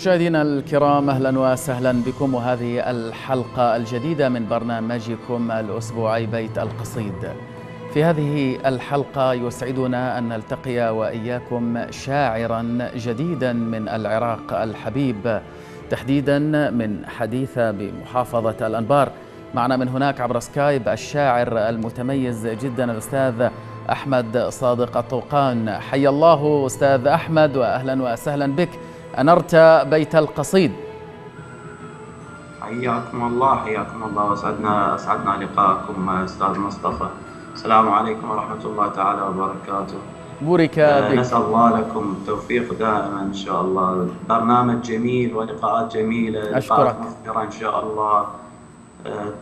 مشاهدينا الكرام أهلا وسهلا بكم وهذه الحلقة الجديدة من برنامجكم الأسبوعي بيت القصيد. في هذه الحلقة يسعدنا أن نلتقي وإياكم شاعرا جديدا من العراق الحبيب تحديدا من حديثه بمحافظة الأنبار. معنا من هناك عبر سكايب الشاعر المتميز جدا الأستاذ أحمد صادق الطوقان حي الله أستاذ أحمد واهلا وسهلا بك انرت بيت القصيد. حياكم الله حياكم الله. واسعدنا أسعدنا لقاءكم أستاذ مصطفى. السلام عليكم ورحمة الله تعالى وبركاته. بورك آه، بك. نسأل الله لكم التوفيق دائما إن شاء الله. برنامج جميل ولقاءات جميلة مثمره إن شاء الله. آه،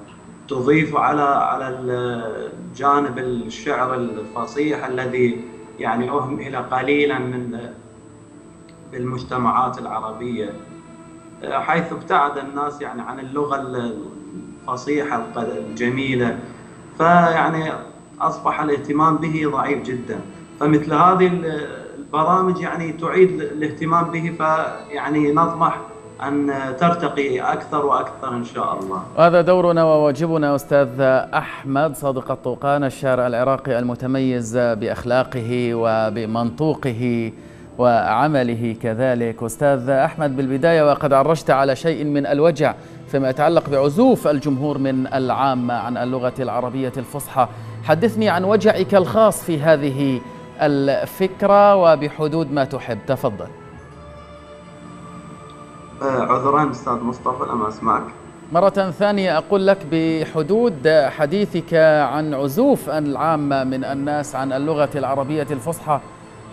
تضيف على على الجانب الشعر الفصيح الذي يعني أهمل قليلا من بالمجتمعات العربية. آه، حيث ابتعد الناس يعني عن اللغة الفصيحة الق- الجميلة. فيعني أصبح الاهتمام به ضعيف جدا. فمثل هذه ال- البرامج يعني تعيد الاهتمام به فيعني نطمح أن ترتقي أكثر وأكثر إن شاء الله. وهذا دورنا وواجبنا أستاذ أحمد صادق الطوقان الشاعر العراقي المتميز بأخلاقه وبمنطوقه. وعمله كذلك. أستاذ أحمد بالبداية وقد عرجت على شيء من الوجع فيما يتعلق بعزوف الجمهور من العامه عن اللغة العربية الفصحى. حدثني عن وجعك الخاص في هذه الفكرة وبحدود ما تحب. تفضل. آه، عذرا أستاذ مصطفى لما أسمعك. مرة ثانية أقول لك بحدود حديثك عن عزوف العامة من الناس عن اللغة العربية الفصحى.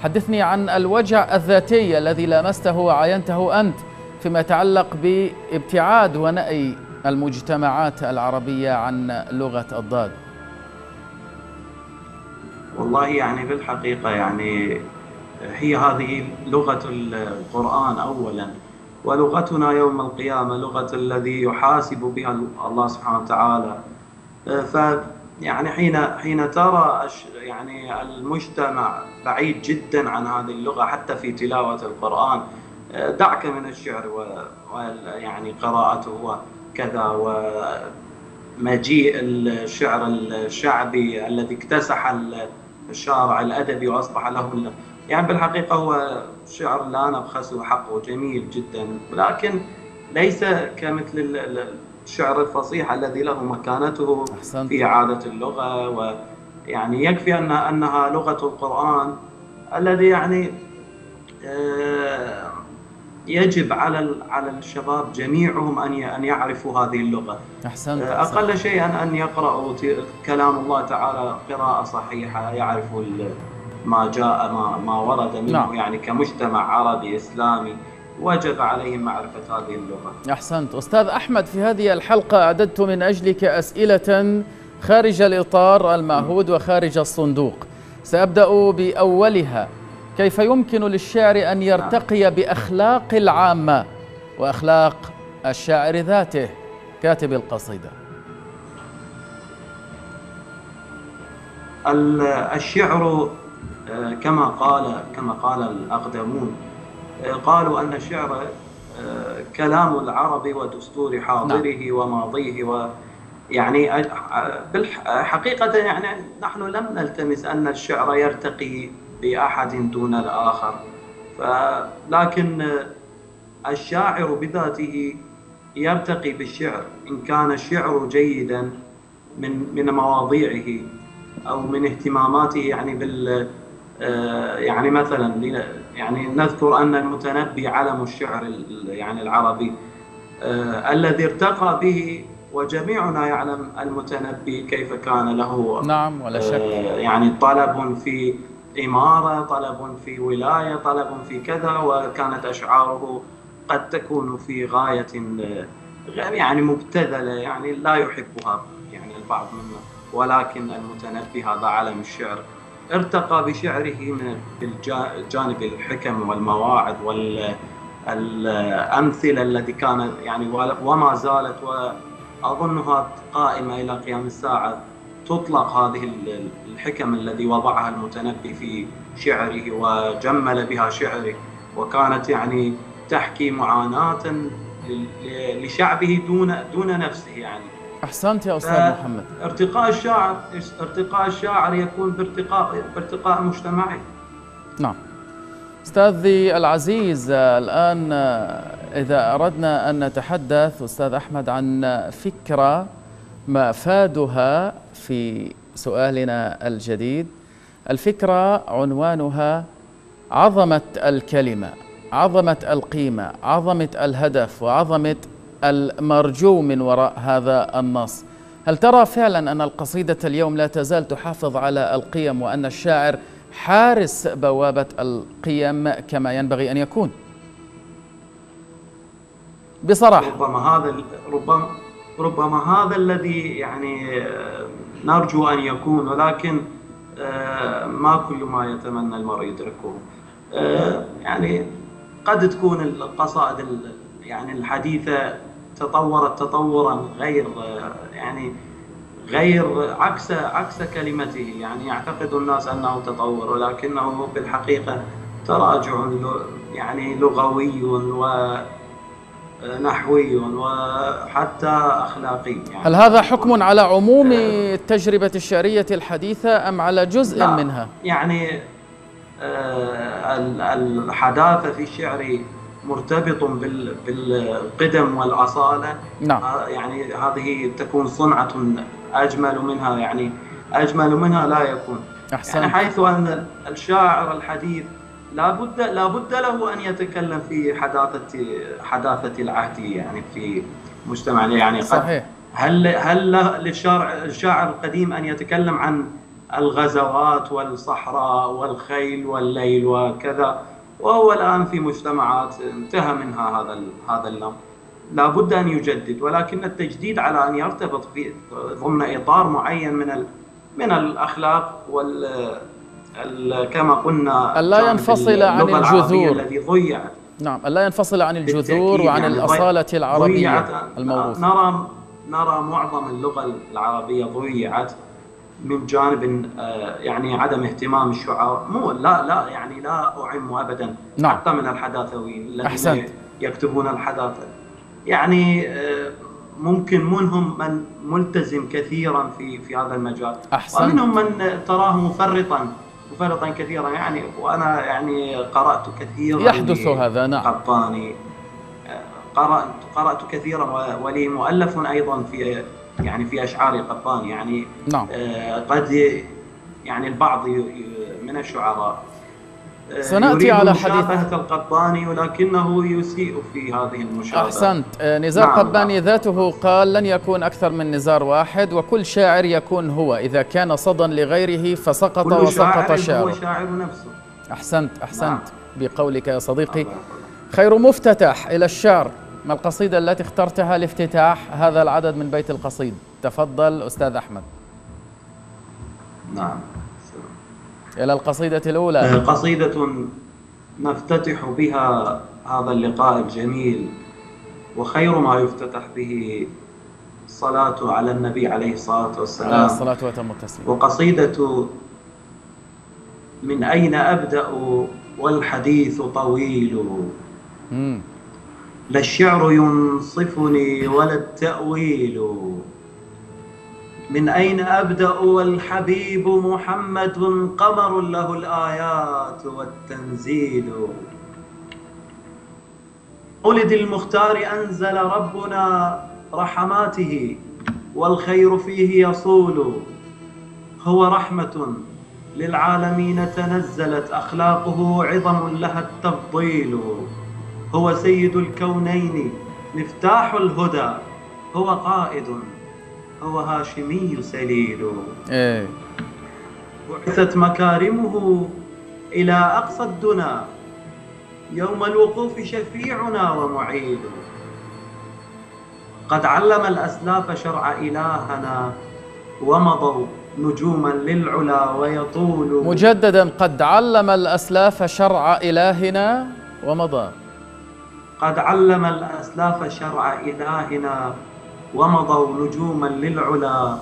حدثني عن الوجع الذاتي الذي لامسته وعاينته أنت فيما يتعلق بابتعاد ونأي المجتمعات العربية عن لغة الضاد. والله يعني بالحقيقة يعني هي هذه لغة القرآن أولا ولغتنا يوم القيامة لغة الذي يحاسب بها الله سبحانه وتعالى. يعني حين حين ترى يعني المجتمع بعيد جدا عن هذه اللغة حتى في تلاوة القرآن دعك من الشعر و و- يعني قراءته وكذا ومجيء الشعر الشعبي الذي اكتسح ال- الشارع الأدبي وأصبح له يعني بالحقيقة هو شعر لا نبخسه حقه جميل جدا لكن ليس كمثل الشعر الفصيح الذي له مكانته أحسنت في إعادة اللغة ويعني يكفي أن أنها لغة القرآن الذي يعني آه، يجب على على الشباب جميعهم أن ي- أن يعرفوا هذه اللغة أحسنت, آه،. أقل شيء يقرأوا ت- كلام الله تعالى قراءة صحيحة يعرفوا ما جاء ما ما ورد منه نعم. يعني كمجتمع عربي إسلامي وجب عليهم معرفة هذه اللغة. أحسنت. أستاذ أحمد في هذه الحلقة أعددت من أجلك أسئلة خارج الإطار المعهود وخارج الصندوق. سأبدأ بأولها. كيف يمكن للشعر أن يرتقي بأخلاق العامة وأخلاق الشاعر ذاته؟ كاتب القصيدة. ال- الشعر آه، كما قال كما قال الأقدمون قالوا أن الشعر آه، كلام العرب ودستور حاضره وماضيه و يعني بالحقيقة يعني نحن لم نلتمس أن الشعر يرتقي بأحد دون الآخر. لكن آه، الشاعر بذاته يرتقي بالشعر إن كان الشعر جيدا من من مواضيعه أو من اهتماماته يعني بال آه، يعني مثلا يعني نذكر أن المتنبي علم الشعر ال- يعني العربي. آه، الذي ارتقى به وجميعنا يعلم المتنبي كيف كان له نعم ولا شك. آه، يعني طلب في إمارة طلب في ولاية طلب في كذا وكانت أشعاره قد تكون في غاية آه، يعني مبتذلة يعني لا يحبها يعني البعض منا. ولكن المتنبي هذا علم الشعر. ارتقى بشعره من الجا- جانب الحكم والمواعظ والأمثلة التي كانت يعني وما زالت وأظنها قائمة إلى قيام الساعة تطلق هذه ال- الحكم الذي وضعها المتنبي في شعره وجمل بها شعره وكانت يعني تحكي معاناة لشعبه دون دون نفسه يعني. أحسنت يا أستاذ محمد. ارتقاء الشاعر ارتقاء الشاعر يكون بارتقاء بارتقاء مجتمعي. نعم. أستاذي العزيز الآن إذا أردنا أن نتحدث أستاذ أحمد عن فكرة مفادها في سؤالنا الجديد. الفكرة عنوانها عظمة الكلمة عظمة القيمة عظمة الهدف وعظمة المرجو من وراء هذا النص. هل ترى فعلا أن القصيدة اليوم لا تزال تحافظ على القيم وأن الشاعر حارس بوابة القيم كما ينبغي أن يكون؟ بصراحة. ربما هذا ربما ربما هذا الذي يعني نرجو أن يكون ولكن آه، ما كل ما يتمنى المرء يدركه آه، يعني قد تكون القصائد يعني الحديثة تطورت تطورا غير يعني غير عكس عكس كلمته. يعني يعتقد الناس أنه تطور ولكنه في الحقيقة تراجع يعني لغوي ونحوي وحتى أخلاقي. يعني هل هذا حكم على عموم التجربة الشعريه الحديثة أم على جزء لا. منها؟ يعني آه، الحداثة في الشعر مرتبط بالقدم والأصالة. نعم. يعني هذه تكون صنعة أجمل منها يعني أجمل منها لا يكون. أحسن. يعني حيث أن الشاعر الحديث لابد لابد له أن يتكلم في حداثه حداثة العهد يعني في مجتمعنا يعني صحيح. هل هل للشاعر الشاعر القديم أن يتكلم عن الغزوات والصحراء والخيل والليل وكذا؟ وهو الآن في مجتمعات انتهى منها هذا هذا الامر لابد أن يجدد ولكن التجديد على أن يرتبط في ضمن إطار معين من من الأخلاق وال كما قلنا الا ينفصل عن الجذور. الذي ضيعت. نعم الا ينفصل عن الجذور وعن يعني الأصالة العربية الموروثة. نرى نرى معظم اللغة العربية ضيعت. من جانب آه، يعني عدم اهتمام الشعراء. مو لا لا يعني لا أعم ابدا. نعم. حتى من الحداثويين الذين يكتبون الحداثة. يعني آه، ممكن منهم من ملتزم كثيرا في في هذا المجال. أحسن. ومنهم من تراه مفرطا مفرطا كثيرا. يعني وأنا يعني قرأت كثيرا يحدث هذا نعم. قطاني آه، قرأت قرأت كثيرا ولي مؤلف أيضا في يعني في أشعار قطان يعني نعم. آه، قد يعني البعض من الشعراء. آه، سنأتي على حديث القباني ولكنه يسيء في هذه المشابهة. أحسنت. آه، نزار نعم. قباني نعم. ذاته قال لن يكون أكثر من نزار واحد وكل شاعر يكون هو. إذا كان صدا لغيره فسقط وسقط شاعر هو شاعر نفسه. أحسنت أحسنت. نعم. بقولك يا صديقي. خير مفتتح إلى الشعر. ما القصيدة التي اخترتها لافتتاح هذا العدد من بيت القصيد؟ تفضل أستاذ أحمد. نعم. إلى القصيدة الأولى. آه، قصيدة نفتتح بها هذا اللقاء الجميل وخير ما يفتتح به الصلاة على النبي عليه الصلاة والسلام. عليه الصلاة وتم التسليم. وقصيدة من أين أبدأ والحديث طويل؟ مم. لا الشعر ينصفني ولا التأويل. من أين أبدأ والحبيب محمد قمر له الآيات والتنزيل. ولد المختار أنزل ربنا رحماته والخير فيه يصول. هو رحمة للعالمين تنزلت أخلاقه عظم لها التفضيل. هو سيد الكونين مفتاح الهدى هو قائد هو هاشمي سليل. إيه. بعثت مكارمه إلى أقصى الدنا يوم الوقوف شفيعنا ومعيد. قد علم الأسلاف شرع إلهنا ومضوا نجوما للعلا ويطول. مجددا قد علم الأسلاف شرع إلهنا ومضى. قد علم الأسلاف شرع إلهنا ومضوا نجوما للعلا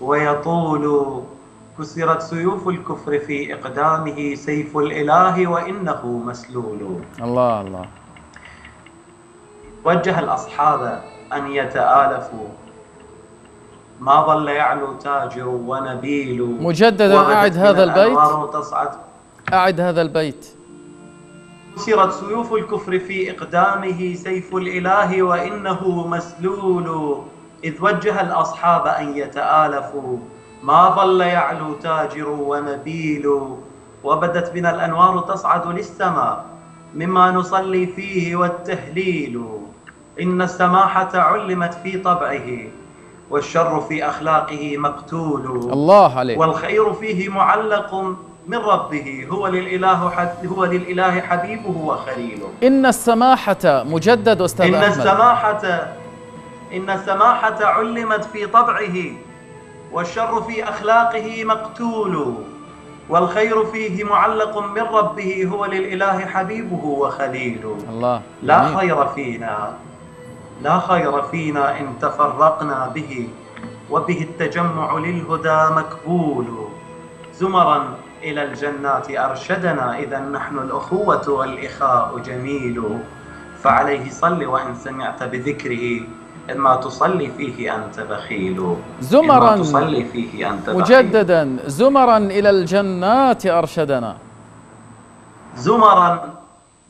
ويطول كسرت سيوف الكفر في إقدامه سيف الإله وإنه مسلول. الله الله. وجه الأصحاب أن يتآلفوا. ما ظل يعلو تاجر ونبيل. مجددا أعد هذا البيت. تصعد. أعد هذا البيت. كسرت سيوف الكفر في إقدامه سيف الإله وإنه مسلول. إذ وجه الأصحاب أن يتآلفوا. ما ظل يعلو تاجر ونبيل. وبدت بنا الأنوار تصعد للسماء. مما نصلي فيه والتهليل. إن السماحة علمت في طبعه. والشر في أخلاقه مقتول. الله عليك. والخير فيه معلق. من ربه هو للإله هو للإله حبيبه وخليله. إن السماحة مجدد أستاذ إن أحمد. السماحة إن السماحة علمت في طبعه والشر في أخلاقه مقتول والخير فيه معلق من ربه هو للإله حبيبه وخليله. الله. لا خير فينا لا خير فينا إن تفرقنا به وبه التجمع للهدى مكبول زمرا إلى الجنات أرشدنا. إذا نحن الأخوة والإخاء جميل. فعليه صل وإن سمعت بذكره. إما تصلي فيه أنت بخيل. زمرا تصلي فيه أنت بخيل. مجددا. زمرا إلى الجنات أرشدنا. زمرا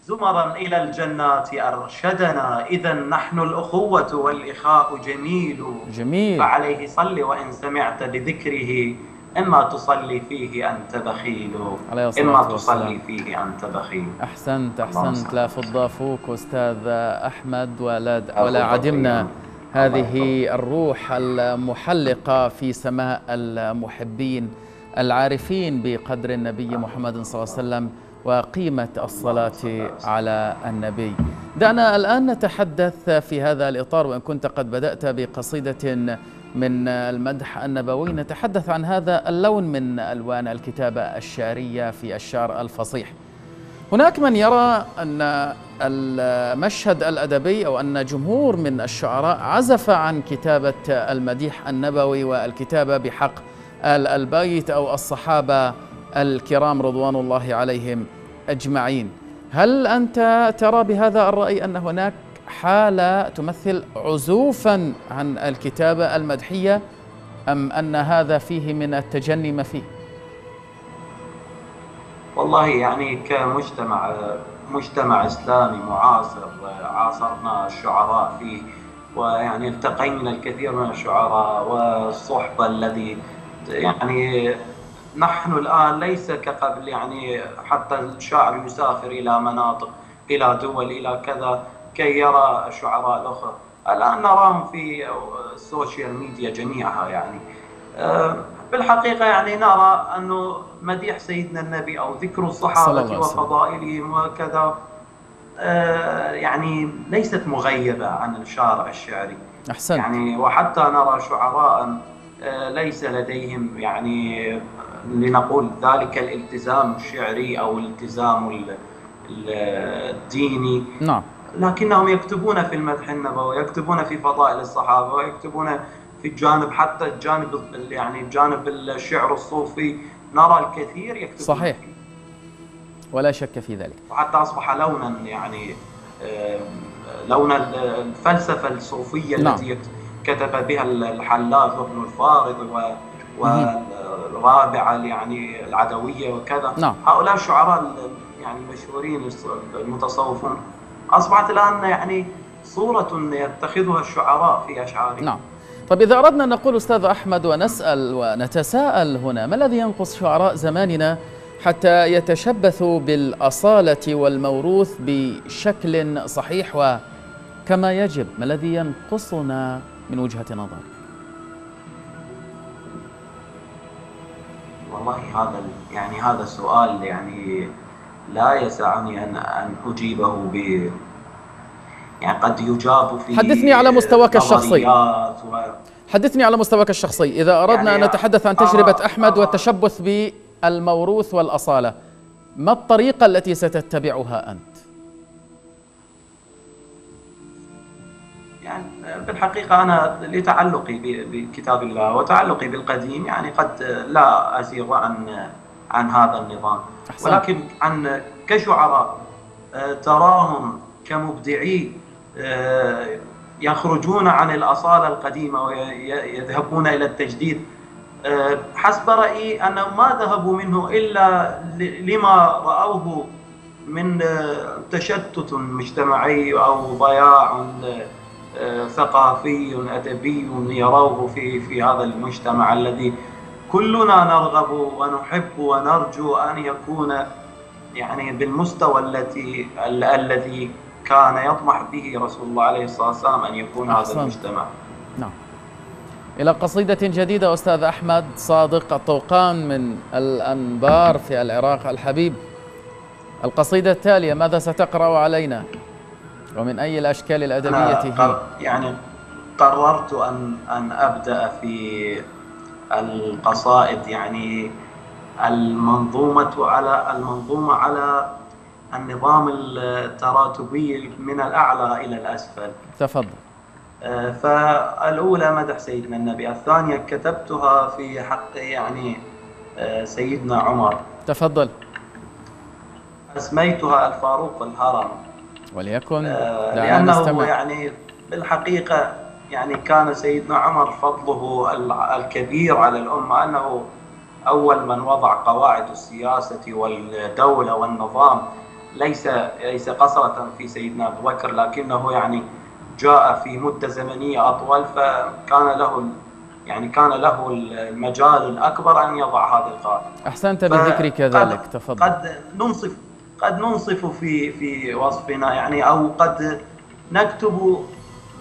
زمرا إلى الجنات أرشدنا. إذا نحن الأخوة والإخاء جميل. جميل. فعليه صل وإن سمعت بذكره. إما تصلي فيه أنت بخيل عليه الصلاة إما. تصلي فيه أنت بخيل أحسنت أحسنت. لا فض فوق أستاذ أحمد ولا ولا عدمنا. هذه الروح المحلقة في سماء المحبين العارفين بقدر النبي محمد صلى الله عليه وسلم وقيمة الصلاة على النبي دعنا الآن نتحدث في هذا الإطار وإن كنت قد بدأت بقصيدة من المدح النبوي. نتحدث عن هذا اللون من ألوان الكتابة الشعرية في الشعر الفصيح. هناك من يرى أن المشهد الأدبي أو أن جمهور من الشعراء عزف عن كتابة المديح النبوي والكتابة بحق آل البيت أو الصحابة الكرام رضوان الله عليهم أجمعين. هل أنت ترى بهذا الرأي أن هناك حالة تمثل عزوفا عن الكتابة المدحية أم أن هذا فيه من التجني ما فيه؟ والله يعني كمجتمع مجتمع إسلامي معاصر عاصرنا الشعراء فيه ويعني التقينا الكثير من الشعراء والصحبة الذي يعني نحن الآن ليس كقبل يعني حتى الشاعر يسافر إلى مناطق إلى دول إلى كذا كي يرى الشعراء الأخرى. الآن نراهم في ال social media جميعها يعني. بالحقيقة يعني نرى أنه مديح سيدنا النبي أو ذكر الصحابة. وفضائلهم وكذا يعني ليست مغيبة عن الشارع الشعري. أحسنت. يعني وحتى نرى شعراء ليس لديهم يعني لنقول ذلك الالتزام الشعري أو الالتزام ال- ال- الديني. نعم. لكنهم يكتبون في المدح النبوي يكتبون في فضائل الصحابة ويكتبون في الجانب حتى الجانب ال- يعني جانب الشعر الصوفي نرى الكثير يكتبون صحيح. فيه. ولا شك في ذلك وحتى أصبح لونا يعني لون الفلسفة الصوفية نعم. التي كتب بها الحلاج وابن الفارض و والرابعه يعني العدوية وكذا نعم. هؤلاء الشعراء ال- يعني المشهورين المتصوفون أصبحت الآن يعني صورة يتخذها الشعراء في أشعارهم. نعم. طيب إذا أردنا أن نقول أستاذ أحمد ونسأل ونتساءل هنا ما الذي ينقص شعراء زماننا حتى يتشبثوا بالأصالة والموروث بشكل صحيح؟ وكما يجب ما الذي ينقصنا من وجهة نظر؟ والله هذا يعني هذا السؤال يعني لا يسعني ان أن أجيبه ب يعني قد يجاب في حدثني على مستواك الشخصي. و... حدثني على مستواك الشخصي إذا أردنا يعني أن نتحدث عن تجربة أرى- أحمد أرى- والتشبث بالموروث والأصالة ما الطريقة التي ستتبعها أنت؟ يعني بالحقيقة أنا لتعلقي بكتاب الله وتعلقي بالقديم يعني قد لا أزيغ عن عن هذا النظام أحسنت. ولكن عن كشعراء آه، تراهم كمبدعي يخرجون عن الأصالة القديمة ويذهبون إلى التجديد حسب رأيي أنهم ما ذهبوا منه إلا لما رأوه من تشتت مجتمعي أو ضياع ثقافي أدبي يروه في في هذا المجتمع الذي كلنا نرغب ونحب ونرجو أن يكون يعني بالمستوى التي الذي كان يطمح به رسول الله عليه الصلاة والسلام أن يكون أحسن. هذا المجتمع نعم إلى قصيدة جديدة أستاذ أحمد صادق الطوقان من الأنبار في العراق الحبيب القصيدة التالية ماذا ستقرأ علينا ومن أي الأشكال الأدبية هي؟ يعني قررت أن أن أبدأ في القصائد يعني المنظومة على المنظومة على النظام التراتبي من الأعلى إلى الأسفل. تفضل. آه، فالأولى مدح سيدنا النبي الثانية كتبتها في حق يعني آه، سيدنا عمر. تفضل. أسميتها الفاروق الهرم. وليكن آه، لأنه نستمع. يعني بالحقيقة يعني كان سيدنا عمر فضله الكبير على الأمة أنه أول من وضع قواعد السياسة والدولة والنظام ليس ليس قصرة في سيدنا أبو بكر لكنه يعني جاء في مدة زمنية أطول فكان له يعني كان له المجال الأكبر أن يضع هذه القاعدة أحسنت بالذكر كذلك تفضل. قد ننصف قد ننصف في في وصفنا يعني أو قد نكتب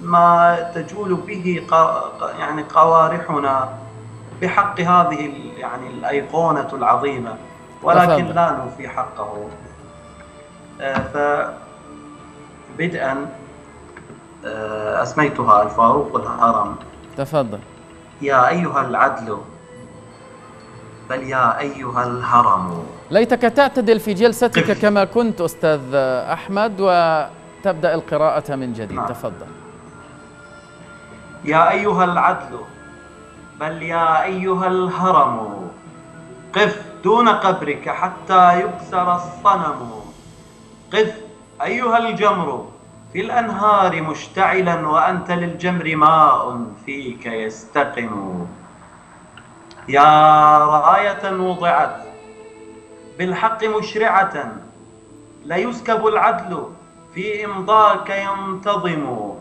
ما تجول به يعني قوارحنا بحق هذه يعني الأيقونة العظيمة. ولكن لا نوفي حقه. آه، فبدءا آه، أسميتها الفاروق الهرم. تفضل. يا أيها العدل بل يا أيها الهرم. ليتك تعتدل في جلستك كما كنت أستاذ أحمد وتبدأ القراءة من جديد. نعم. تفضل. يا أيها العدل بل يا أيها الهرم قف دون قبرك حتى يكسر الصنم. قف أيها الجمر في الأنهار مشتعلا وأنت للجمر ماء فيك يستقم. يا راية وضعت بالحق مشرعة ليسكب العدل في إمضاك ينتظم.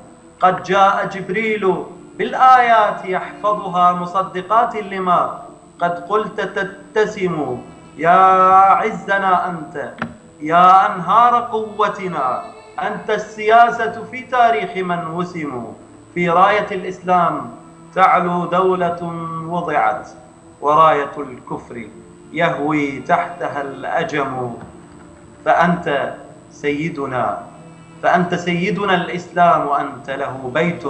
قد جاء جبريل بالآيات يحفظها مصدقات لما قد قلت تتسم. يا عزنا أنت يا أنهار قوتنا أنت السياسة في تاريخ من وسموا في راية الإسلام تعلو دولة وضعت وراية الكفر يهوي تحتها الأجم. فأنت سيدنا فأنت سيدنا الإسلام وأنت له بيت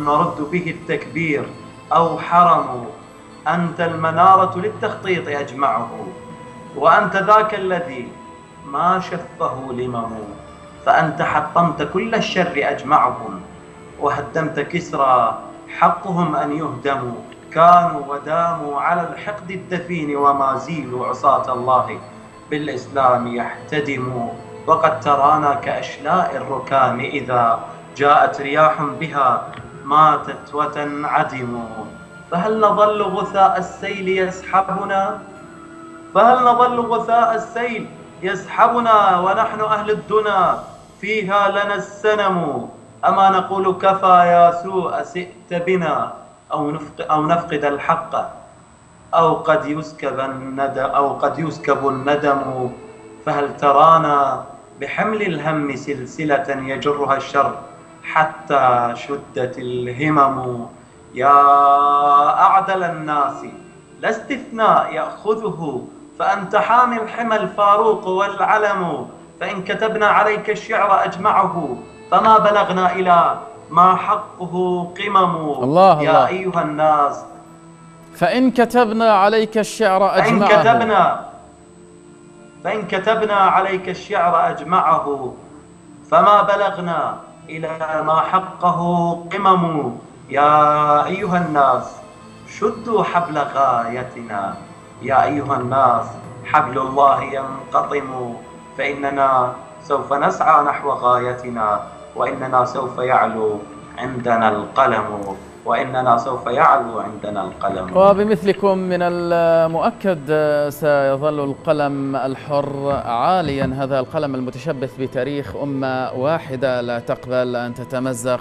نرد به التكبير أو حرم. أنت المنارة للتخطيط أجمعه. وأنت ذاك الذي ما شفه لمم. فأنت حطمت كل الشر أجمعهم. وهدمت كسرى. حقهم أن يهدموا كانوا وداموا على الحقد الدفين. وما زيلوا عصاة الله. بالإسلام يحتدموا. وقد ترانا كأشلاء الركام إذا جاءت رياح بها ماتت وتنعدم. فهل نظل غثاء السيل يسحبنا؟ فهل نظل غثاء السيل يسحبنا ونحن أهل الدنا؟ فيها لنا السنم. أما نقول كفى يا سوء سئت بنا؟ أو نفقد, أو نفقد الحق. أو قد يسكب الندم أو قد يسكب الندم. فهل ترانا بحمل الهم سلسلة يجرها الشر حتى شدت الهمم. يا أعدل الناس لا استثناء يأخذه فأنت حامي الحمى الفاروق والعلم. فإن كتبنا عليك الشعر أجمعه فما بلغنا إلى ما حقه قمم. الله يا الله. أيها الناس. فإن كتبنا عليك الشعر أجمعه. فإن كتبنا فإن كتبنا عليك الشعر أجمعه فما بلغنا إلى ما حقه قمم. يا أيها الناس شدوا حبل غايتنا. يا أيها الناس حبل الله ينقطم. فإننا سوف نسعى نحو غايتنا وإننا سوف يعلو عندنا القلم. وإننا سوف يعلو عندنا القلم. وبمثلكم من المؤكد سيظل القلم الحر عاليا. هذا القلم المتشبث بتاريخ أمة واحدة لا تقبل أن تتمزق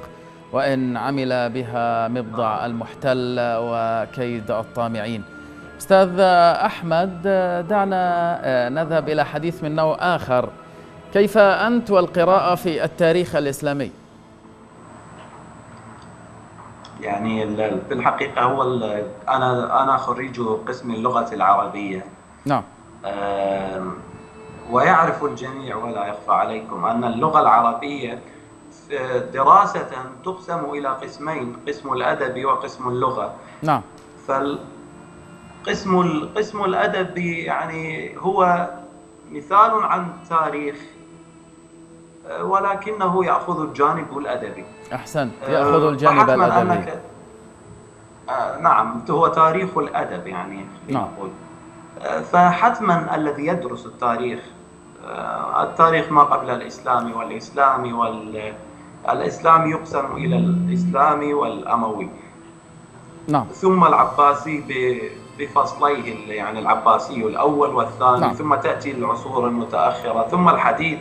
وإن عمل بها مبضع المحتل وكيد الطامعين. أستاذ أحمد دعنا نذهب إلى حديث من نوع آخر. كيف أنت والقراءة في التاريخ الإسلامي؟ يعني في الحقيقة هو أنا أنا خريج قسم اللغة العربية. نعم. ويعرف الجميع ولا يخفى عليكم أن اللغة العربية دراسة تقسم إلى قسمين قسم الأدب وقسم اللغة. نعم. فالقسم قسم الأدب يعني هو مثال عن تاريخ ولكنه يأخذ الجانب الأدبي. أحسنت يأخذ الجانب الأدبي. آه نعم هو تاريخ الأدب يعني نعم. نقول. فحتما الذي يدرس التاريخ التاريخ ما قبل الإسلام والإسلام وال الإسلام يقسم إلى الإسلامي والأموي. نعم. ثم العباسي بفصليه يعني العباسي الأول والثاني نعم. ثم تأتي العصور المتأخرة ثم الحديث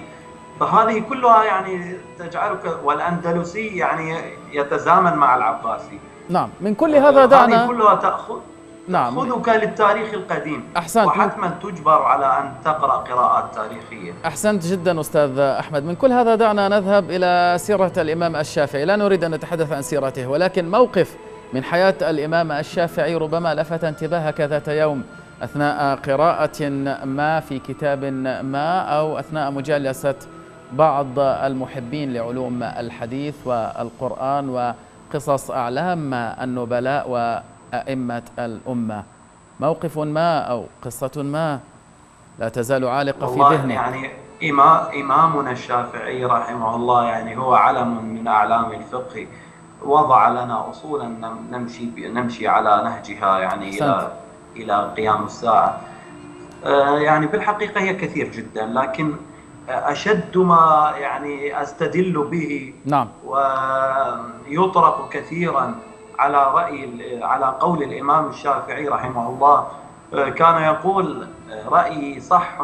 فهذه كلها يعني تجعلك والأندلسي يعني يتزامن مع العباسي. نعم من كل هذا دعنا هذه كلها تأخذ نعم. خذك للتاريخ القديم. أحسنت. وحتما تجبر على أن تقرأ قراءات تاريخية. أحسنت جدا أستاذ أحمد. من كل هذا دعنا نذهب إلى سيرة الإمام الشافعي. لا نريد أن نتحدث عن سيرته ولكن موقف من حياة الإمام الشافعي ربما لفت انتباهك ذات يوم أثناء قراءة ما في كتاب ما أو أثناء مجالسة بعض المحبين لعلوم الحديث والقرآن وقصص أعلام النبلاء وأئمة الأمة. موقف ما أو قصة ما؟ لا تزال عالقة في ذهنك. يعني إمامنا الشافعي رحمه الله يعني هو علم من أعلام الفقه وضع لنا أصولا نمشي نمشي على نهجها يعني إلى إلى قيام الساعة. يعني بالحقيقة هي كثير جدا لكن أشد ما يعني أستدل به نعم ويطرق كثيرا على رأي على قول الإمام الشافعي رحمه الله كان يقول رأيي صح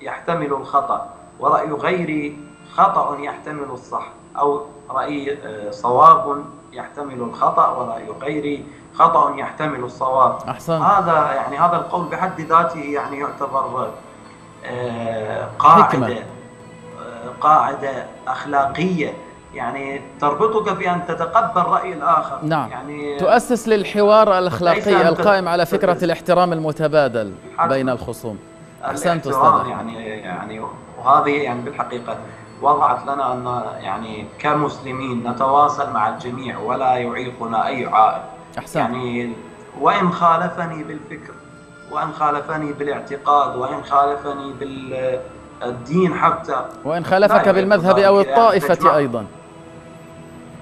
يحتمل الخطأ ورأي غيري خطأ يحتمل الصح أو رأيي صواب يحتمل الخطأ ورأي غيري خطأ يحتمل الصواب أحسن. هذا يعني هذا القول بحد ذاته يعني يعتبر قاعدة حكمة. قاعدة أخلاقية يعني تربطك بأن تتقبل رأي الآخر نعم يعني تؤسس للحوار أن القائم على فكرة الاحترام المتبادل. بين الخصوم أستاذ أحمد. يعني يعني وهذه يعني بالحقيقة وضعت لنا أن يعني كمسلمين نتواصل مع الجميع ولا يعيقنا أي عائق أحسن يعني وإن خالفني بالفكر وإن خالفني بالاعتقاد وإن خالفني بالدين حتى. وإن خالفك بالمذهب أو. يعني الطائفة تجمع- أيضا.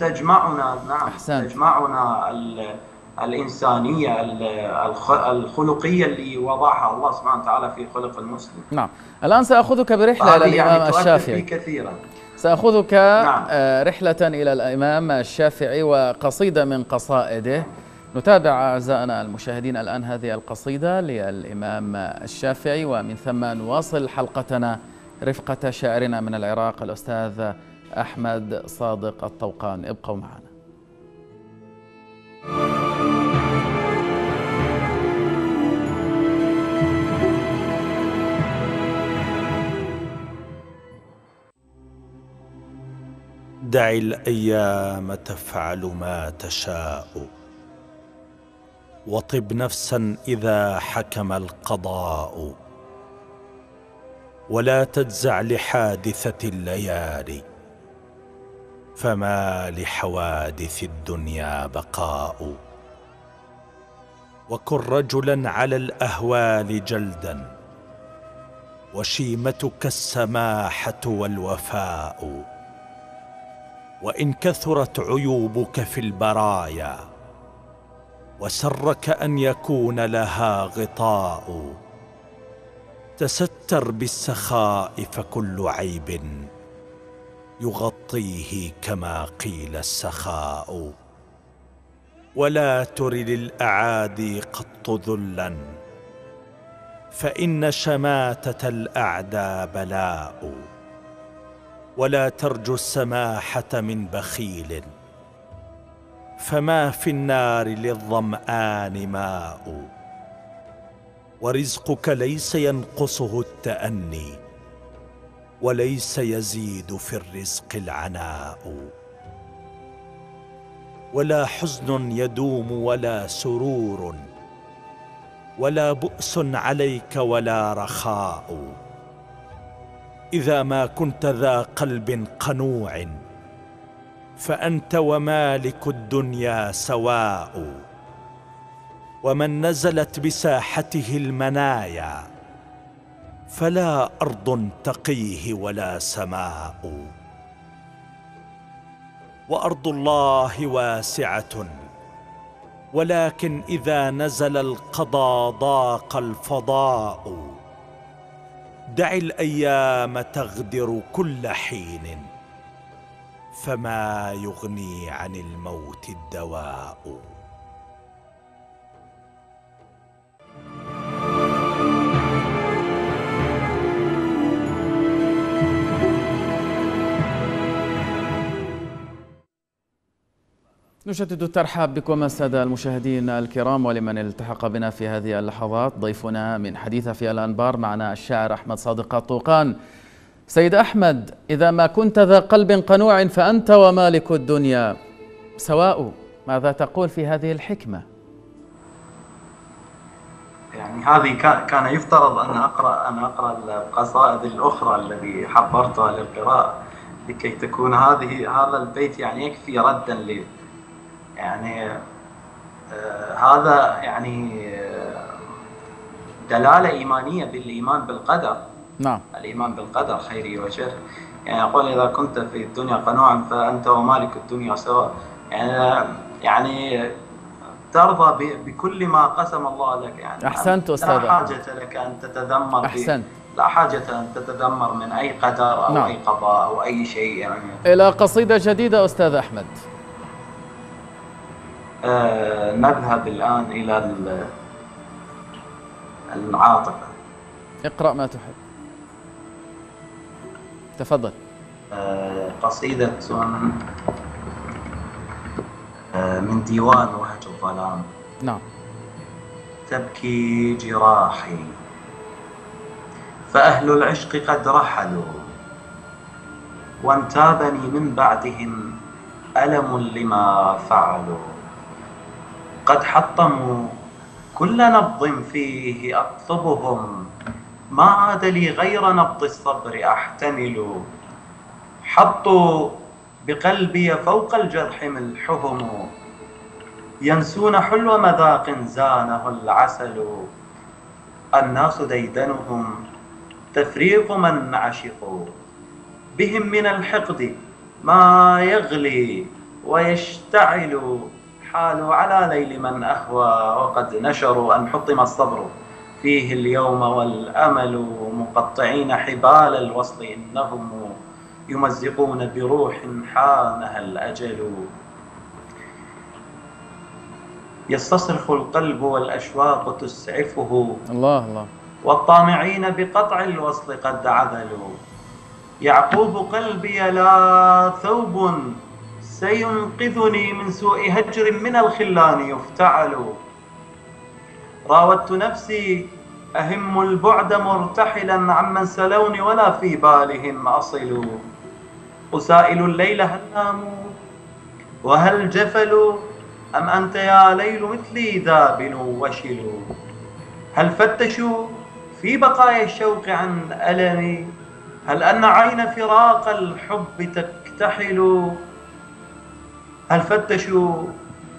تجمعنا نعم. أحسنت. تجمعنا ال- الإنسانية ال- الخ- الخلقية اللي وضعها الله سبحانه وتعالى في خلق المسلم. نعم. الآن سأخذك برحلة إلى الإمام يعني الشافعي. كثيرا. سأخذك نعم. آه، رحلة إلى الإمام الشافعي وقصيدة من قصائده. نتابع أعزائنا المشاهدين الآن هذه القصيدة للإمام الشافعي ومن ثم نواصل حلقتنا رفقة شاعرنا من العراق الأستاذ أحمد صادق الطوقان. ابقوا معنا. دع الأيام تفعل ما تشاء. وطب نفسا إذا حكم القضاء. ولا تجزع لحادثة الليالي فما لحوادث الدنيا بقاء. وكن رجلا على الأهوال جلدا وشيمتك السماحة والوفاء. وإن كثرت عيوبك في البرايا وسرك ان يكون لها غطاء. تستر بالسخاء فكل عيب يغطيه كما قيل السخاء. ولا تر للأعادي قط ذلا فإن شماتة الاعدى بلاء. ولا ترجو السماحة من بخيل. فما في النار للظمآن ماء ورزقك ليس ينقصه التأني وليس يزيد في الرزق العناء. ولا حزن يدوم ولا سرور ولا بؤس عليك ولا رخاء. إذا ما كنت ذا قلب قنوع فأنت ومالك الدنيا سواء ومن نزلت بساحته المنايا فلا أرض تقيه ولا سماء. وأرض الله واسعة ولكن إذا نزل القضاء ضاق الفضاء. دع الأيام تغدر كل حين. فما يغني عن الموت الدواء. نجدد الترحاب بكم السادة المشاهدين الكرام ولمن التحق بنا في هذه اللحظات. ضيفنا من حديث في الأنبار معنا الشاعر أحمد صادق الطوقان. سيد أحمد إذا ما كنت ذا قلب قنوع فأنت ومالك الدنيا. سواء ماذا تقول في هذه الحكمة؟ يعني هذه كان يفترض أن أقرأ أن أقرأ القصائد الأخرى الذي حضرتها للقراءة لكي تكون هذه هذا البيت يعني يكفي ردا يعني آه هذا يعني آه دلالة إيمانية بالإيمان بالقدر. نعم. الإيمان بالقدر خيري وشر. يعني يقول إذا كنت في الدنيا قنوعا فأنت ومالك الدنيا سواء. يعني يعني ترضى بكل ما قسم الله لك. يعني أحسنت أستاذ لا حاجة لك أن تتذمر أحسنت. لا حاجة أن تتذمر من أي قدر أو نعم. أي قضاء أو أي شيء يعني. إلى قصيدة جديدة أستاذ أحمد. آه نذهب الآن إلى العاطفة اقرأ ما تحب. تفضل. آه قصيدة آه من ديوان وهج الظلام. نعم. تبكي جراحي. فأهل العشق قد رحلوا. وانتابني من بعدهم ألم لما فعلوا. قد حطموا كل نبض فيه أطلبهم. ما عاد لي غير نبض الصبر أحتمل حطوا بقلبي فوق الجرح ملحهم. ينسون حلو مذاق زانه العسل. الناس ديدنهم تفريق من عشقوا بهم من الحقد ما يغلي ويشتعل. حالوا على ليل من أهوى وقد نشروا أن حطم الصبر. فيه اليوم والأمل مقطعين حبال الوصل إنهم يمزقون بروح حانها الأجل. يستصرخ القلب والأشواق تسعفه. الله الله. والطامعين بقطع الوصل قد عذلوا يعقوب قلبي لا ثوب سينقذني من سوء هجر من الخلان يفتعل. راودت نفسي أهم البعد مرتحلا عمن سلوني ولا في بالهم أصل. أسائل الليل هل ناموا؟ وهل جفلوا؟ أم أنت يا ليل مثلي ذابل وشل؟ هل فتشوا في بقايا الشوق عن ألمي هل أن عين فراق الحب تكتحل؟ هل فتشوا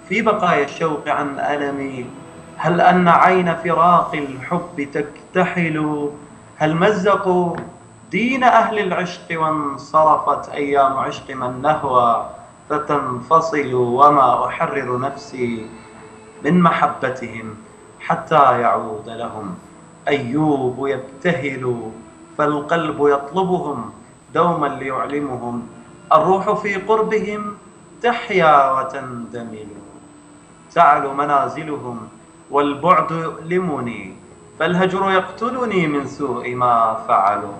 في بقايا الشوق عن ألمي هل أن عين فراق الحب تكتحل؟ هل مزقوا دين أهل العشق وانصرفت أيام عشق من نهوى؟ فتنفصل وما أحرر نفسي من محبتهم حتى يعود لهم. أيوب يبتهل فالقلب يطلبهم دوما ليعلمهم. الروح في قربهم تحيا وتندمل. تعلو منازلهم والبعد يؤلمني فالهجر يقتلني من سوء ما فعلوا.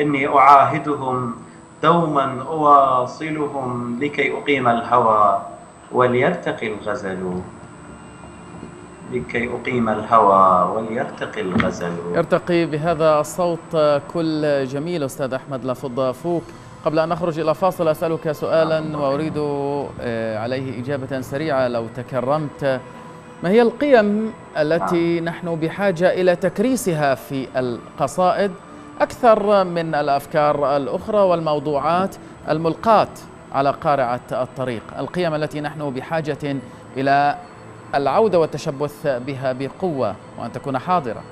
إني أعاهدهم دوما أواصلهم لكي أقيم الهوى وليرتقي الغزل. لكي أقيم الهوى وليرتقي الغزل. يرتقي بهذا الصوت كل جميل أستاذ أحمد لفض فوك. قبل أن نخرج إلى فاصل أسألك سؤالا وأريد آه، عليه إجابة سريعة لو تكرمت. ما هي القيم التي نحن بحاجة إلى تكريسها في القصائد أكثر من الأفكار الأخرى والموضوعات الملقاة على قارعة الطريق؟ القيم التي نحن بحاجة إلى العودة والتشبث بها بقوة وأن تكون حاضرة.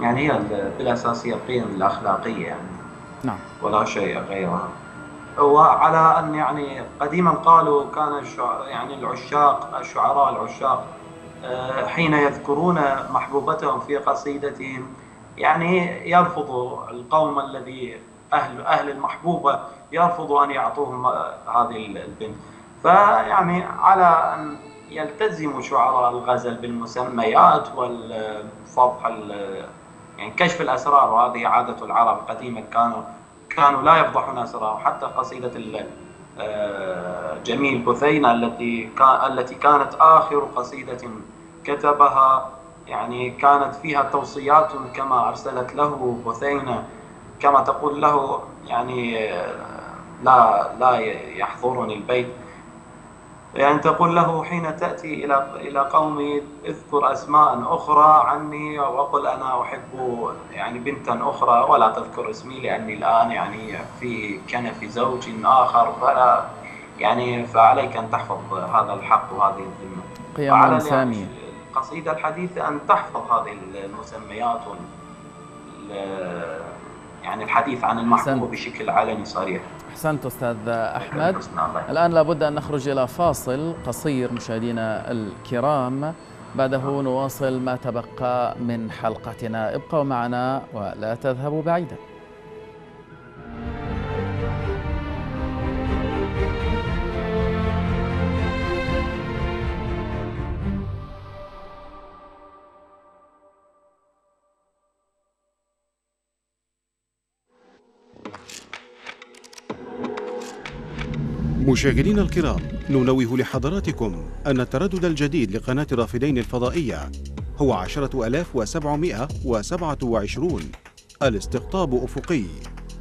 يعني هي بالأساس هي القيم الأخلاقية يعني. نعم. ولا شيء غيرها. وعلى أن يعني قديما قالوا كان يعني العشاق الشعراء العشاق آه، حين يذكرون محبوبتهم في قصيدتهم يعني يرفضوا القوم الذي أهل أهل المحبوبة يرفضوا أن يعطوهم هذه البنت. فيعني على أن يلتزم شعراء الغزل بالمسميات والفضح يعني كشف الأسرار وهذه عادة العرب قديما كانوا كانوا لا يفضحون اسرارهم حتى قصيدة آه، جميل بثينه التي التي كانت آخر قصيدة كتبها. يعني كانت فيها توصيات كما أرسلت له بثينه كما تقول له يعني آه، لا لا يحضرني البيت. يعني تقول له حين تأتي إلى إلى قومي اذكر أسماء أخرى عني وقل أنا أحب يعني بنتا أخرى ولا تذكر اسمي لأني الآن يعني في كنف زوج آخر فلا يعني فعليك أن تحفظ هذا الحق وهذه الذمة. قيم سامية. القصيدة الحديثة أن تحفظ هذه المسميات يعني الحديث عن المحبوب بشكل علني صريح. أحسنت أستاذ أحمد. الآن لابد أن نخرج إلى فاصل قصير مشاهدينا الكرام. بعده نواصل ما تبقى من حلقتنا. ابقوا معنا ولا تذهبوا بعيدا. مشاهدينا الكرام ننوه لحضراتكم أن التردد الجديد لقناة الرافدين الفضائية هو عشرة ألاف وسبعمائة وسبعة وعشرون. الاستقطاب أفقي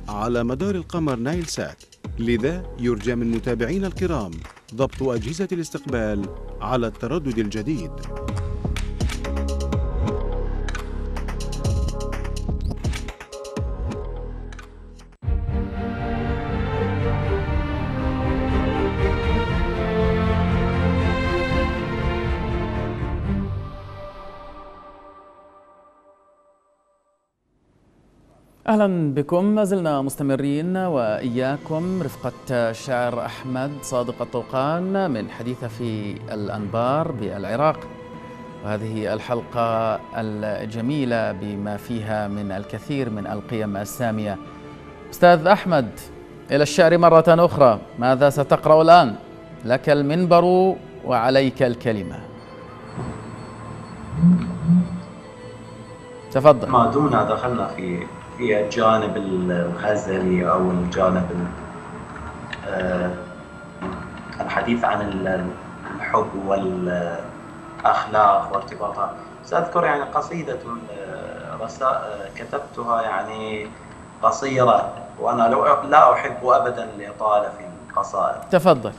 على مدار القمر نايل سات. لذا يرجى من متابعينا الكرام ضبط أجهزة الاستقبال على التردد الجديد. أهلا بكم. ما زلنا مستمرين وإياكم. رفقة الشاعر أحمد صادق الطوقان من حديثه في الأنبار بالعراق. وهذه الحلقة الجميلة بما فيها من الكثير من القيم السامية. أستاذ أحمد إلى الشعر مرة أخرى. ماذا ستقرأ الآن؟ لك المنبر وعليك الكلمة. تفضل. ما دمنا دخلنا في في الجانب الغزلي أو الجانب آه، الحديث عن الحب والأخلاق وارتباطها. سأذكر يعني قصيدة رساء كتبتها يعني قصيرة وأنا لا أحب ابدا الاطاله في القصائد. تفضل.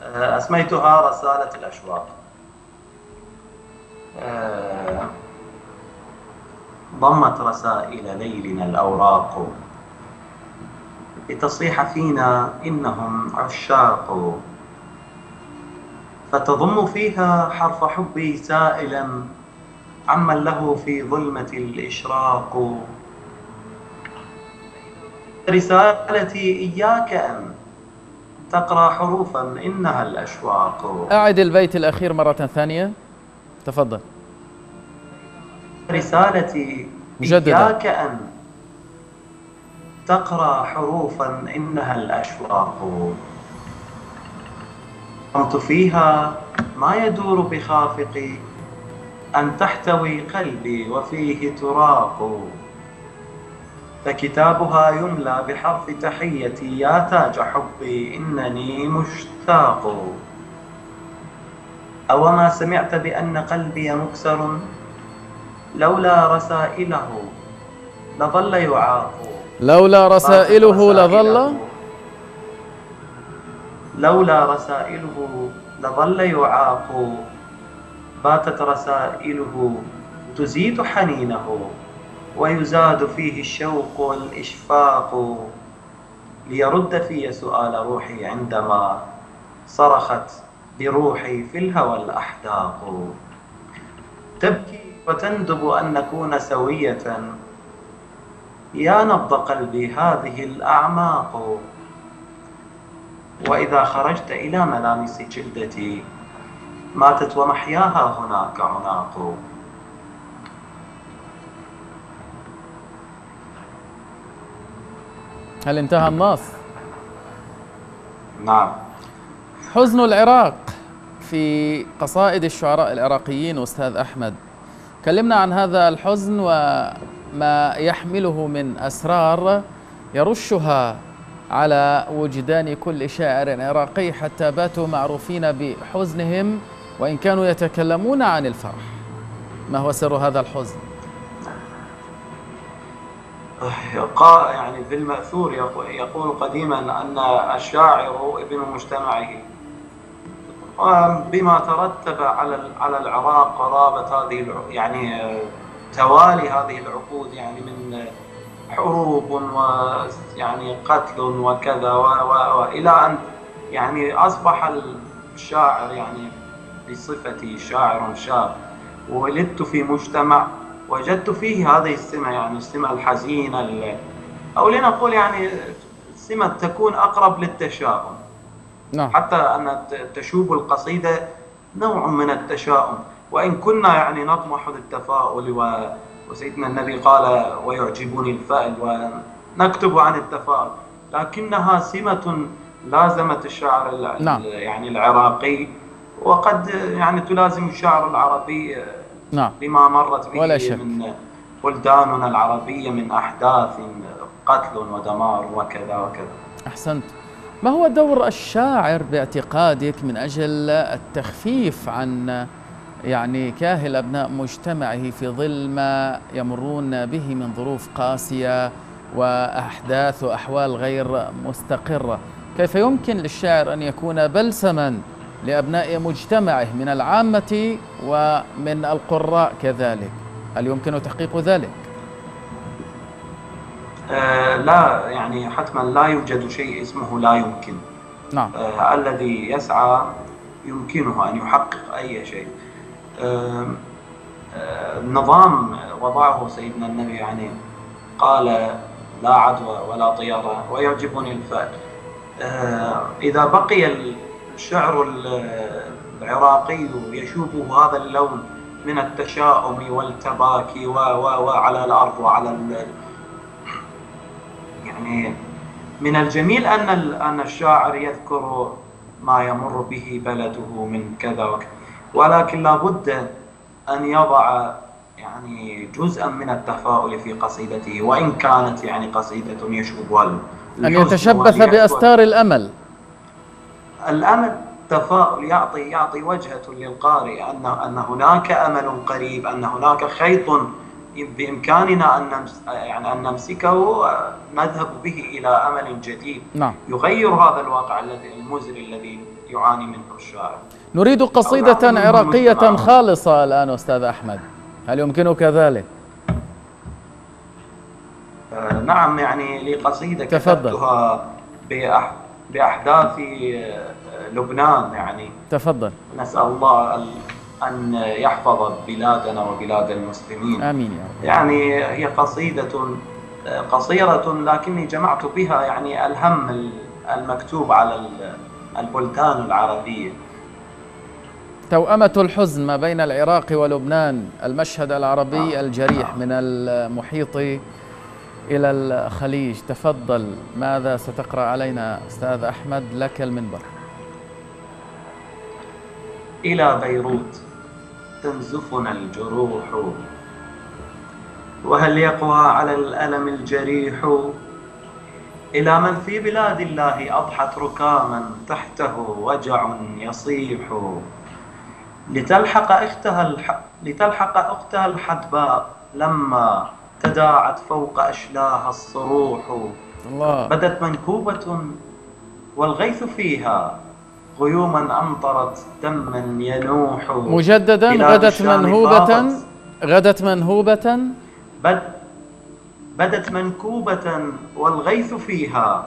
آه، أسميتها رسالة الأشواق. آه، ضمت رسائل ليلنا الأوراق. لتصيح فينا إنهم عشاق. فتضم فيها حرف حبي سائلا عمن له في ظلمة الإشراق. رسالتي إياك أن تقرأ حروفا إنها الأشواق. أعد البيت الأخير مرة ثانية. تفضل. رسالتي مجددا. إياك أن تقرأ حروفا إنها الأشواق. قمت فيها ما يدور بخافقي أن تحتوي قلبي وفيه تراق. فكتابها يملى بحرف تحيتي يا تاج حبي إنني مشتاق. أوما سمعت بأن قلبي مكسر لولا رسائله لظل يعاق لولا رسائله لظل؟ لولا رسائله لظل يعاق باتت رسائله تزيد حنينه ويزاد فيه الشوق والإشفاق ليرد في سؤال روحي عندما صرخت بروحي في الهوى الأحداق. تبكي وتندب أن نكون سوية. يا نبض قلبي هذه الأعماق. وإذا خرجت إلى ملامس جلدتي ماتت ومحياها هناك عناق هل انتهى النص؟ نعم. حزن العراق في قصائد الشعراء العراقيين أستاذ أحمد. كلمنا عن هذا الحزن وما يحمله من أسرار يرشها على وجدان كل شاعر عراقي حتى باتوا معروفين بحزنهم وإن كانوا يتكلمون عن الفرح ما هو سر هذا الحزن؟ يعني في المأثور يقول قديما أن الشاعر ابن مجتمعه بما ترتب على على العراق قرابة هذه يعني توالي هذه العقود يعني من حروب ويعني قتل وكذا والى أن يعني أصبح الشاعر يعني بصفتي شاعر شاب. وولدت في مجتمع وجدت فيه هذه السمة يعني السمة الحزينة أو لنقول يعني سمة تكون أقرب للتشاؤم. نعم. حتى أن تشوب القصيدة نوع من التشاؤم وإن كنا يعني نطمح للتفاؤل وسيدنا النبي قال ويعجبني الفأل ونكتب عن التفاؤل لكنها سمة لازمت الشعر نعم. يعني العراقي وقد يعني تلازم الشعر العربي نعم. لما مرت به ولا شك. من بلداننا العربية من أحداث قتل ودمار وكذا وكذا أحسنت ما هو دور الشاعر باعتقادك من أجل التخفيف عن يعني كاهل أبناء مجتمعه في ظل ما يمرون به من ظروف قاسية وأحداث وأحوال غير مستقرة كيف يمكن للشاعر أن يكون بلسما لأبناء مجتمعه من العامة ومن القراء كذلك هل يمكن تحقيق ذلك؟ آه لا يعني حتما لا يوجد شيء اسمه لا يمكن. نعم. آه الذي يسعى يمكنه أن يحقق أي شيء. آه نظام وضعه سيدنا النبي يعني قال لا عدوى ولا طيرة ويعجبني الفأل. إذا بقي الشعر العراقي يشوبه هذا اللون من التشاؤم والتباكي و و وعلى الأرض وعلى يعني من الجميل أن أن الشاعر يذكر ما يمر به بلده من كذا وكذا ولكن لابد أن يضع يعني جزءا من التفاؤل في قصيدته وإن كانت يعني قصيدة يشوبها أن يتشبث بأستار الأمل. الأمل تفاؤل يعطي يعطي وجهة للقارئ أن أن هناك أمل قريب أن هناك خيط بإمكاننا أن يعني أن نمسكه نذهب به إلى أمل جديد. نعم. يغير هذا الواقع الذي المزري الذي يعاني منه الشاعر. نريد قصيدة عراقية خالصة الآن أستاذ أحمد. هل يمكنك ذلك؟ آه نعم يعني لي قصيدة كتبتها بأحداث لبنان يعني. تفضل. نسأل الله أن يحفظ بلادنا وبلاد المسلمين. آمين يا رب. يعني هي قصيدة قصيرة لكني جمعت بها يعني الهم المكتوب على البلدان العربية. توأمة الحزن ما بين العراق ولبنان المشهد العربي الجريح من المحيط إلى الخليج. تفضل ماذا ستقرأ علينا أستاذ أحمد؟ لك المنبر. إلى بيروت. تنزفنا الجروح. وهل يقوى على الألم الجريح؟ إلى من في بلاد الله أضحت ركاما تحته وجع يصيح. لتلحق أختها الح... لتلحق أختها الحدباء لما تداعت فوق أشلاها الصروح. الله. بدت منكوبة والغيث فيها غيوما أمطرت دما ينوح مجددا غدت منهوبة غدت منهوبة. بد بدت منكوبة والغيث فيها.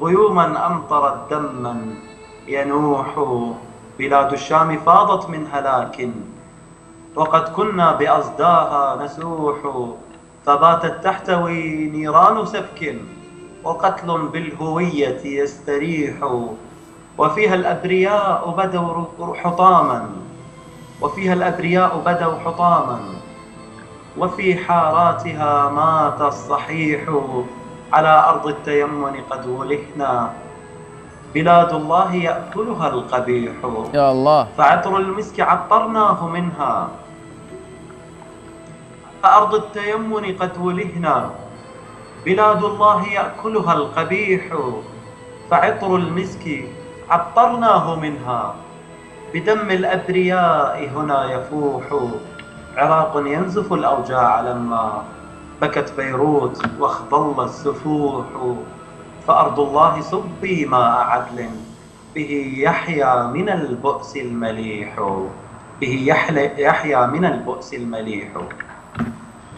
غيوما أمطرت دما ينوح بلاد الشام فاضت من هلاك. وقد كنا بأصداها نسوح فباتت تحتوي نيران سفك. وقتل بالهوية يستريح. وفيها الأبرياء بدوا حطاما. وفيها الأبرياء بدوا حطاما. وفي حاراتها مات الصحيح على أرض التيمن قد ولهنا بلاد الله يأكلها القبيح. يا الله. فعطر المسك عطرناه منها. فأرض التيمن قد ولهنا بلاد الله يأكلها القبيح. فعطر المسك عطرناه منها. بدم الأبرياء هنا يفوح. عراق ينزف الأوجاع لما بكت بيروت واخضل السفوح. فأرض الله صبي ماء عدل به يحيا من البؤس المليح. به يحيا من البؤس المليح.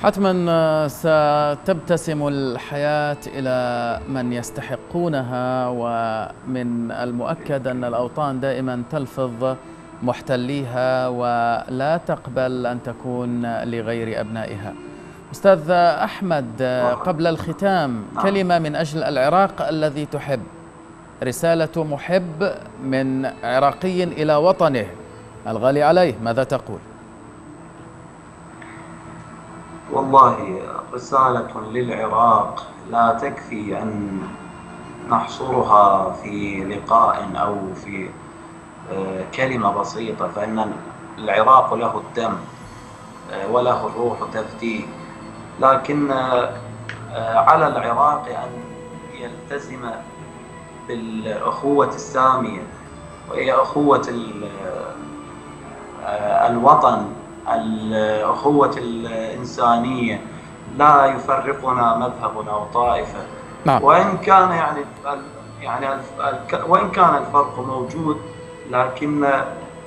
حتما ستبتسم الحياة إلى من يستحقونها ومن المؤكد أن الأوطان دائما تلفظ محتليها ولا تقبل أن تكون لغير أبنائها. أستاذ أحمد قبل الختام كلمة من أجل العراق الذي تحب. رسالة محب من عراقي إلى وطنه. الغالي عليه ماذا تقول؟ والله رسالة للعراق لا تكفي أن نحصرها في لقاء أو في آه، كلمة بسيطة فإن العراق له الدم آه، وله الروح تفديه. لكن آه، على العراق أن يلتزم بالأخوة السامية وهي أخوة الوطن. الأخوة الإنسانية لا يفرقنا مذهب أو طائفة نعم. وإن كان يعني يعني وإن كان الفرق موجود لكن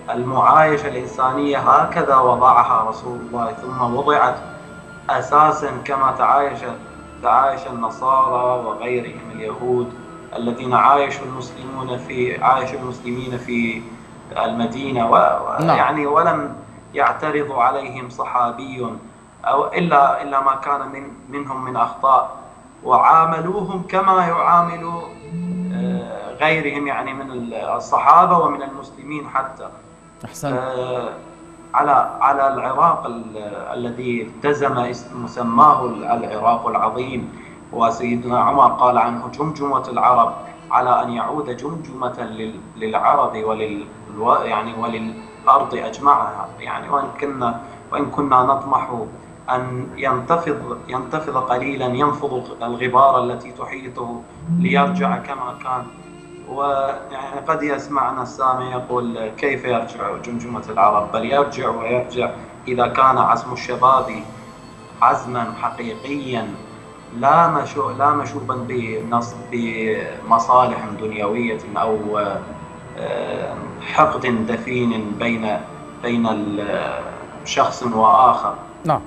المعايشة الإنسانية هكذا وضعها رسول الله ثم وضعت أساسا كما تعايش تعايش النصارى وغيرهم اليهود الذين عايشوا المسلمون في عايش المسلمين في المدينة ويعني نعم. ولم يعترض عليهم صحابي أو إلا إلا ما كان من منهم من أخطاء. وعاملوهم كما يعامل آه، غيرهم يعني من الصحابة ومن المسلمين حتى. أحسن. على على العراق الذي التزم مسماه العراق العظيم. وسيدنا عمر قال عنه جمجمة العرب على أن يعود جمجمة للعرب ولل يعني وللأرض أجمعها. يعني وإن كنا وإن كنا نطمح أن ينتفض ينتفض قليلا ينفض الغبار التي تحيطه ليرجع كما كان. ويعني قد يسمعنا السامع يقول كيف يرجع جمجمة العرب؟ بل يرجع ويرجع إذا كان عزم الشباب عزما حقيقيا لا مشو لا مشوبا بمصالح دنيوية أو حقد دفين بين بين شخص وآخر. نعم.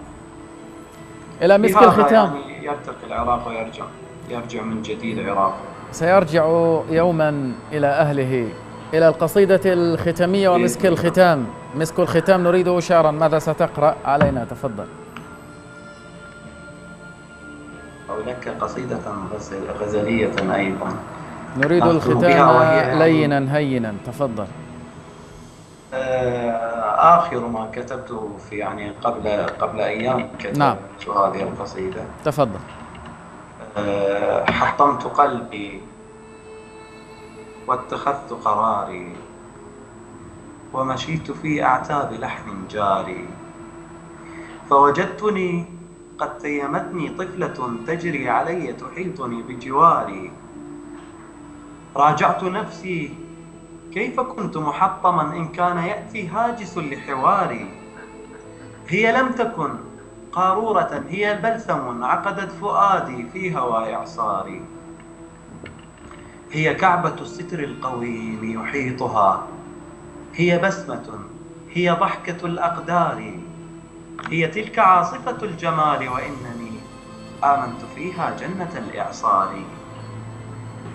إلى مسك الختام. يعني يرتقي العراق ويرجع يرجع من جديد العراق. سيرجع يوما إلى أهله. إلى القصيدة الختامية ومسك الختام. مسك الختام نريده شعرا ماذا ستقرأ؟ علينا. تفضل. أو لك قصيدة غزلية أيضا. نريد الختام لينا هينا. تفضل. آه، آخر ما كتبته في يعني قبل قبل أيام كتبت نعم. هذه القصيدة. تفضل. آه، حطمت قلبي واتخذت قراري ومشيت في أعتاب لحم جاري. فوجدتني قد تيمتني طفلة تجري علي تحيطني بجواري. راجعت نفسي. كيف كنت محطما إن كان يأتي هاجس لحواري؟ هي لم تكن. قارورة هي بلسم عقدت فؤادي في هوى إعصاري هي كعبة الستر القويم يحيطها. هي بسمة هي ضحكة الأقدار. هي تلك عاصفة الجمال وإنني آمنت فيها جنة الإعصار.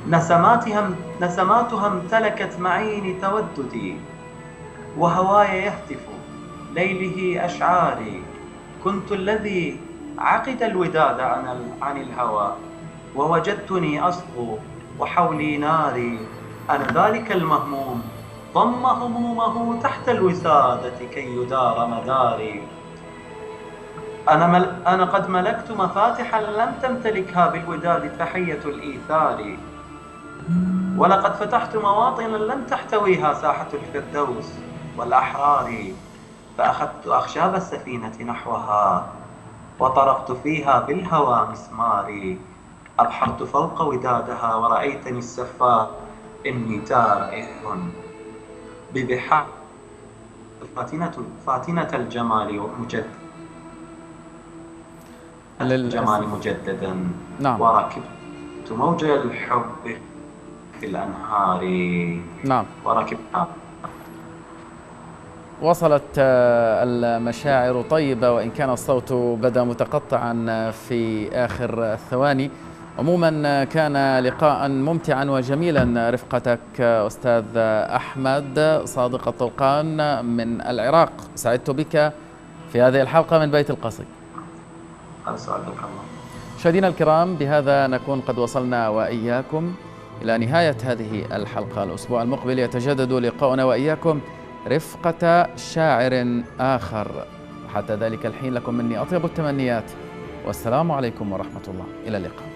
نسماتها نسماتها امتلكت معين توددي وهواي يهتف ليله أشعاري كنت الذي عقد الوداد عن عن الهوى ووجدتني أصبو وحولي ناري أنا ذلك المهموم ضم همومه تحت الوسادة كي يدار مداري. أنا, مل... أنا قد ملكت مفاتحا لم تمتلكها بالوداد تحية الإيثار. ولقد فتحت مواطنا لم تحتويها ساحة الفردوس والأحرار فأخذت أخشاب السفينة نحوها وطرقت فيها بالهوى مسماري أبحرت فوق ودادها ورأيتني السفاح إني تائه ببحار فاتنة فاتنة الجمال مجد الجمال مجددا. نعم. وركبت موج الحب في الأنهار. نعم. وركبت وصلت آه، المشاعر طيبة وإن كان الصوت بدا متقطعا في آخر الثواني. عموما كان لقاء ممتعا وجميلا. رفقتك أستاذ أحمد صادق الطلقان من العراق. سعدت بك في هذه الحلقة من بيت القصيد أسعدك الله مشاهدينا الكرام بهذا نكون قد وصلنا وإياكم. إلى نهاية هذه الحلقة. الأسبوع المقبل يتجدد لقاؤنا وإياكم رفقة شاعر آخر. حتى ذلك الحين لكم مني أطيب التمنيات. والسلام عليكم ورحمة الله. إلى اللقاء.